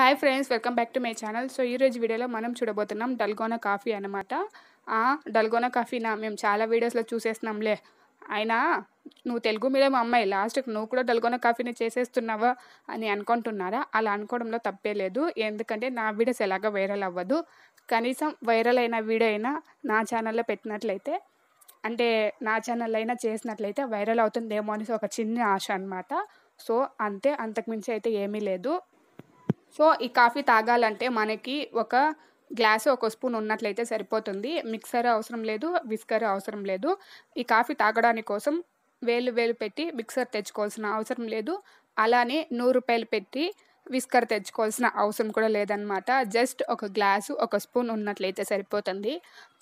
Hi friends welcome back to my channel so ఈరోజు వీడియోలో మనం చూడబోతున్నాం డల్గోనా కాఫీ అనమాట డల్గోనా కాఫీనా మేము చాలా వీడియోస్లో చూసేస్తున్నాంలే. అయినా నువ్వు తెలుగు మీడియం అమ్మాయి లాస్ట్కి నువ్వు కూడా డల్గోనా కాఫీని చేసేస్తున్నావా అని అనుకుంటున్నారా? అలా అనుకోవడంలో తప్పే లేదు. ఎందుకంటే నా వీడియోస్ ఎలాగ వైరల్ అవ్వదు. కనీసం వైరల్ అయిన వీడియో అయినా నా ఛానల్లో పెట్టినట్లయితే అంటే నా ఛానల్ అయినా చేసినట్లయితే వైరల్ అవుతుందేమో అనేసి ఒక చిన్న ఆశ అనమాట సో అంతే. అంతకుమించి అయితే ఏమీ లేదు. సో ఈ కాఫీ తాగాలంటే మనకి ఒక గ్లాసు ఒక స్పూన్ ఉన్నట్లయితే సరిపోతుంది. మిక్సర్ అవసరం లేదు విస్కర్ అవసరం లేదు. ఈ కాఫీ తాగడానికి కోసం వేలు వేలు పెట్టి మిక్సర్ తెచ్చుకోవాల్సిన అవసరం లేదు. అలానే నూరు రూపాయలు పెట్టి విస్కర్ తెచ్చుకోవాల్సిన అవసరం కూడా లేదనమాట జస్ట్ ఒక గ్లాసు ఒక స్పూన్ ఉన్నట్లయితే సరిపోతుంది.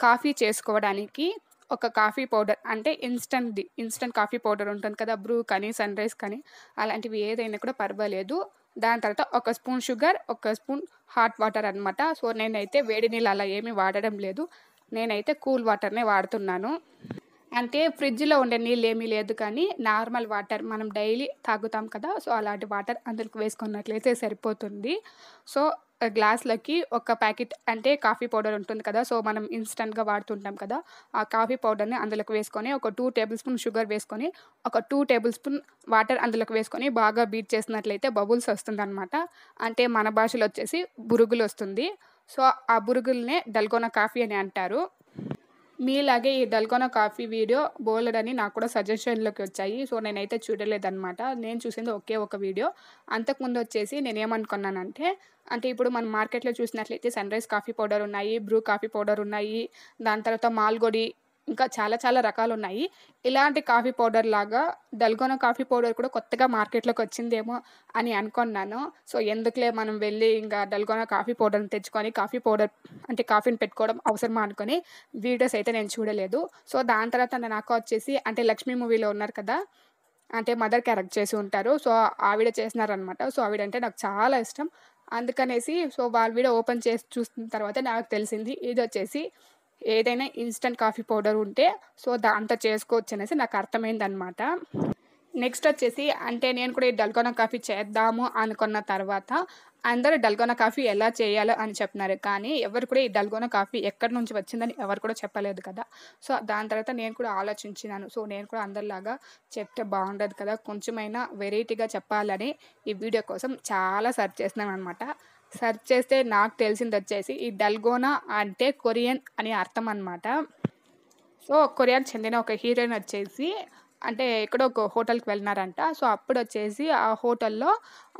కాఫీ చేసుకోవడానికి ఒక కాఫీ పౌడర్ అంటే ఇన్స్టంట్ది ఇన్స్టంట్ కాఫీ పౌడర్ ఉంటుంది కదా బ్రూ కానీ సన్ రైస్ కానీ అలాంటివి ఏదైనా కూడా పర్వాలేదు. దాని తర్వాత ఒక స్పూన్ షుగర్ ఒక స్పూన్ హాట్ వాటర్ అనమాట సో నేనైతే వేడి నీళ్ళు అలా ఏమీ వాడడం లేదు. నేనైతే కూల్ వాటర్నే వాడుతున్నాను. అంటే ఫ్రిడ్జ్లో ఉండే నీళ్ళు ఏమీ లేదు కానీ నార్మల్ వాటర్ మనం డైలీ తాగుతాం కదా సో అలాంటి వాటర్ అందులోకి వేసుకున్నట్లయితే సరిపోతుంది. సో గ్లాస్లకి ఒక ప్యాకెట్ అంటే కాఫీ పౌడర్ ఉంటుంది కదా సో మనం ఇన్స్టెంట్గా వాడుతుంటాం కదా ఆ కాఫీ పౌడర్ని అందులోకి వేసుకొని ఒక టూ టేబుల్ స్పూన్ షుగర్ వేసుకొని ఒక టూ టేబుల్ స్పూన్ వాటర్ అందులోకి వేసుకొని బాగా బీట్ చేసినట్లయితే బబుల్స్ వస్తుంది అనమాట అంటే మన భాషలో వచ్చేసి బురుగులు వస్తుంది సో ఆ బురుగుల్నే డల్గోనా కాఫీ అని అంటారు. మీలాగే ఈ దల్కొన కాఫీ వీడియో బోలెడని నాకు కూడా సజెషన్లోకి వచ్చాయి. సో నేనైతే చూడలేదన్నమాట. నేను చూసింది ఒకే ఒక వీడియో. అంతకుముందు వచ్చేసి నేను ఏమనుకున్నానంటే అంటే ఇప్పుడు మనం మార్కెట్లో చూసినట్లయితే సన్ రైస్ కాఫీ పౌడర్ ఉన్నాయి బ్రూ కాఫీ పౌడర్ ఉన్నాయి. దాని తర్వాత మాల్గొడి ఇంకా చాలా చాలా రకాలు ఉన్నాయి ఇలాంటి కాఫీ పౌడర్ లాగా డల్గొన కాఫీ పౌడర్ కూడా కొత్తగా మార్కెట్లోకి వచ్చిందేమో అని అనుకున్నాను. సో ఎందుకులే మనం వెళ్ళి ఇంకా డల్గొన కాఫీ పౌడర్ని తెచ్చుకొని కాఫీ పౌడర్ అంటే కాఫీని పెట్టుకోవడం అవసరమా అనుకొని వీడియోస్ అయితే నేను చూడలేదు. సో దాని తర్వాత నాకు వచ్చేసి అంటే లక్ష్మీ మూవీలో ఉన్నారు కదా అంటే మదర్ క్యారెక్ట్ చేసి ఉంటారు. సో ఆవిడ చేసినారనమాట సో ఆవిడ అంటే నాకు చాలా ఇష్టం. అందుకనేసి సో వాళ్ళ వీడియో ఓపెన్ చేసి చూసిన తర్వాత నాకు తెలిసింది. ఇది వచ్చేసి ఏదైనా ఇన్స్టంట్ కాఫీ పౌడర్ ఉంటే సో దాంతో చేసుకోవచ్చు అనేసి నాకు అర్థమైందనమాట నెక్స్ట్ వచ్చేసి అంటే నేను కూడా ఈ డల్గోనా కాఫీ చేద్దాము అనుకున్న తర్వాత అందరూ డల్గోనా కాఫీ ఎలా చేయాలో అని చెప్పినారు. కానీ ఎవరు కూడా ఈ డల్గోనా కాఫీ ఎక్కడి నుంచి వచ్చిందని ఎవరు కూడా చెప్పలేదు కదా. సో దాని తర్వాత నేను కూడా ఆలోచించినాను. సో నేను కూడా అందరిలాగా చెప్తే బాగుండదు కదా. కొంచెమైనా వెరైటీగా చెప్పాలని ఈ వీడియో కోసం చాలా సెర్చ్ చేసినాను అనమాట సెర్చ్ చేస్తే నాకు తెలిసింది వచ్చేసి ఈ డల్గోనా అంటే కొరియన్ అని అర్థం అనమాట సో కొరియాకి చెందిన ఒక హీరోయిన్ వచ్చేసి అంటే ఎక్కడో ఒక హోటల్కి వెళ్ళినారంట. సో అప్పుడు వచ్చేసి ఆ హోటల్లో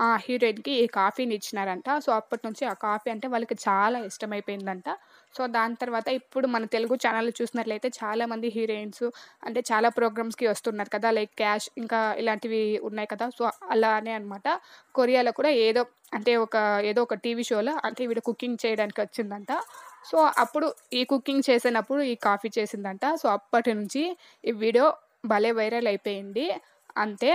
ఆ హీరోయిన్కి ఈ కాఫీని ఇచ్చినారంట. సో అప్పటి నుంచి ఆ కాఫీ అంటే వాళ్ళకి చాలా ఇష్టమైపోయిందంట. సో దాని తర్వాత ఇప్పుడు మన తెలుగు ఛానల్ చూసినట్లయితే చాలామంది హీరోయిన్స్ అంటే చాలా ప్రోగ్రామ్స్కి వస్తున్నారు కదా. లైక్ క్యాష్ ఇంకా ఇలాంటివి ఉన్నాయి కదా. సో అలానే అనమాట కొరియాలో కూడా ఏదో అంటే ఒక ఏదో ఒక టీవీ షోలో అంటే వీడు కుకింగ్ చేయడానికి వచ్చిందంట. సో అప్పుడు ఈ కుకింగ్ చేసినప్పుడు ఈ కాఫీ చేసిందంట. సో అప్పటి నుంచి ఈ వీడియో భలే వైరల్ అయిపోయింది. అంతే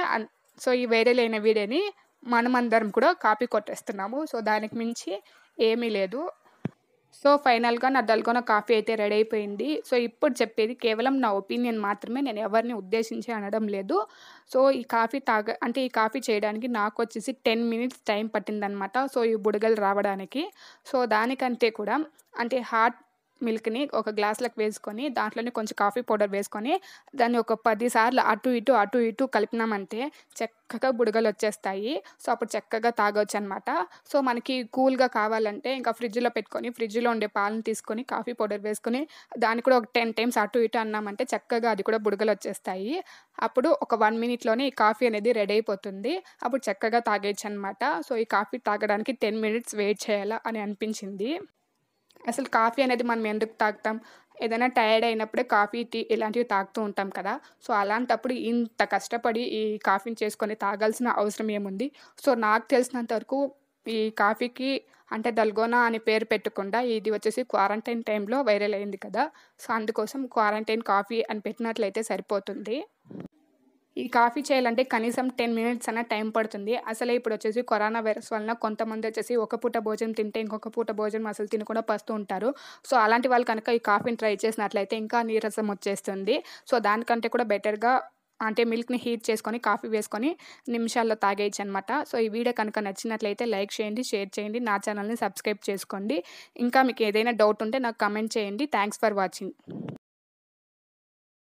సో ఈ వైరల్ అయిన వీడియోని మనమందరం కూడా కాపీ కొట్టేస్తున్నాము. సో దానికి మించి ఏమీ లేదు. సో ఫైనల్గా నా దల్గొన కాఫీ అయితే రెడీ అయిపోయింది. సో ఇప్పుడు చెప్పేది కేవలం నా ఒపీనియన్ మాత్రమే. నేను ఎవరిని ఉద్దేశించి అనడం లేదు. సో ఈ కాఫీ తాగ అంటే ఈ కాఫీ చేయడానికి నాకు వచ్చేసి టెన్ మినిట్స్ టైం పట్టిందనమాట. సో ఈ బుడగలు రావడానికి. సో దానికంటే కూడా అంటే హార్ట్ మిల్క్ని ఒక గ్లాస్లోకి వేసుకొని దాంట్లోనే కొంచెం కాఫీ పౌడర్ వేసుకొని దాన్ని ఒక పదిసార్లు అటు ఇటు అటు ఇటు కలిపినామంటే చక్కగా బుడగలు వచ్చేస్తాయి. సో అప్పుడు చక్కగా తాగొచ్చు అనమాట సో మనకి కూల్గా కావాలంటే ఇంకా ఫ్రిడ్జ్లో పెట్టుకొని ఫ్రిడ్జ్లో ఉండే పాలను తీసుకొని కాఫీ పౌడర్ వేసుకొని దాన్ని కూడా ఒక టెన్ టైమ్స్ అటు ఇటు అన్నామంటే చక్కగా అది కూడా బుడగలు వచ్చేస్తాయి. అప్పుడు ఒక వన్ మినిట్లోనే ఈ కాఫీ అనేది రెడీ అయిపోతుంది. అప్పుడు చక్కగా తాగేయచ్చు అనమాట సో ఈ కాఫీ తాగడానికి టెన్ మినిట్స్ వెయిట్ చేయాలా అని అనిపించింది. అసలు కాఫీ అనేది మనం ఎందుకు తాగుతాం? ఏదైనా టైర్డ్ అయినప్పుడే కాఫీ టీ ఇలాంటివి తాగుతూ ఉంటాం కదా. సో అలాంటప్పుడు ఇంత కష్టపడి ఈ కాఫీని చేసుకొని తాగాల్సిన అవసరం ఏముంది? సో నాకు తెలిసినంత వరకు ఈ కాఫీకి అంటే దల్గోనా అని పేరు పెట్టకుండా ఇది వచ్చేసి క్వారంటైన్ టైంలో వైరల్ అయింది కదా. సో అందుకోసం క్వారంటైన్ కాఫీ అని పెట్టినట్లయితే సరిపోతుంది. ఈ కాఫీ చేయాలంటే కనీసం టెన్ మినిట్స్ అన్న టైం పడుతుంది అసలే ఇప్పుడు వచ్చేసి కరోనా వైరస్ వలన కొంతమంది వచ్చేసి ఒక పూట భోజనం తింటే ఇంకొక పూట భోజనం అసలు తినకుండా పస్తూ ఉంటారు సో అలాంటి వాళ్ళు కనుక ఈ కాఫీని ట్రై చేసినట్లయితే ఇంకా నీరసం వచ్చేస్తుంది సో దానికంటే కూడా బెటర్గా అంటే మిల్క్‌ని హీట్ చేసుకొని, కాఫీ వేసుకొని నిమిషాల్లో తాగేయొచ్చనమాట. సో, ఈ వీడియో కనుక నచ్చినట్లయితే లైక్ చేయండి, షేర్ చేయండి. నా ఛానల్‌ని సబ్స్క్రైబ్ చేసుకోండి. ఇంకా మీకు ఏదైనా డౌట్ ఉంటే నాకు కమెంట్ చేయండి. Thanks for watching.